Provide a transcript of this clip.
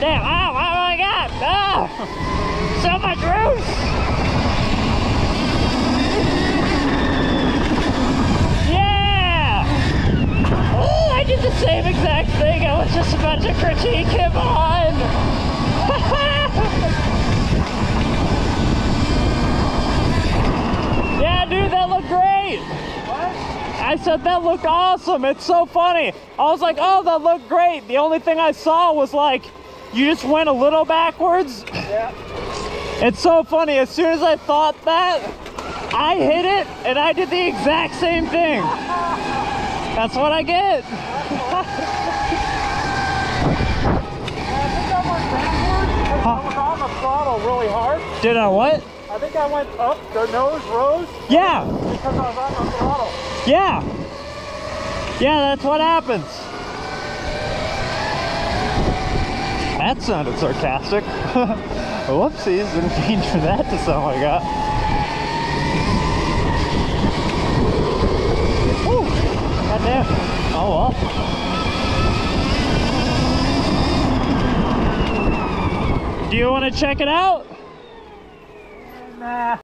damn. Oh, oh my god. Oh, so much room. Yeah. Oh, I did the same exact thing. I was just about to critique him on. yeah, dude, that looked great. What? I said, that looked awesome. It's so funny. I was like, oh, that looked great. The only thing I saw was like you just went a little backwards. Yeah. It's so funny. As soon as I thought that, I hit it and I did the exact same thing. That's what I get. I think I went backwards because I was on the throttle really hard. Did I what? I think I went up, the nose rose Yeah, because I was on the throttle. yeah. Yeah, that's what happens. That sounded sarcastic. Whoopsies, didn't mean for that to sound like that. Oh well. Do you want to check it out? Nah.